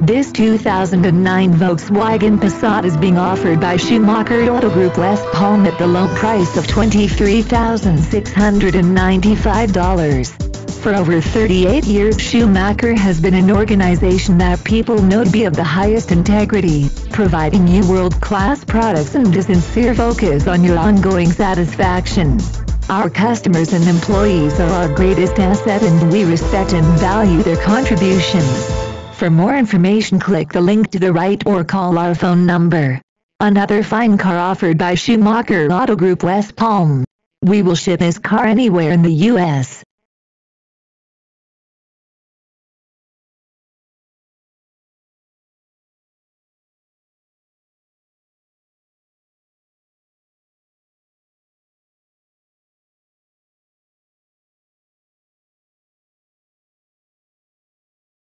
This 2009 Volkswagen Passat is being offered by Schumacher Auto Group West Palm at the low price of $23,695. For over 38 years Schumacher has been an organization that people know to be of the highest integrity, providing you world-class products and a sincere focus on your ongoing satisfaction. Our customers and employees are our greatest asset and we respect and value their contributions. For more information click the link to the right or call our phone number. Another fine car offered by Schumacher Auto Group West Palm. We will ship this car anywhere in the U.S.